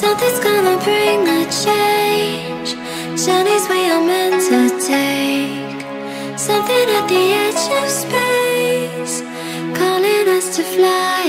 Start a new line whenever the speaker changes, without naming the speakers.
Something's gonna bring a change. Journeys we are meant to take. Something at the edge of space, calling us to fly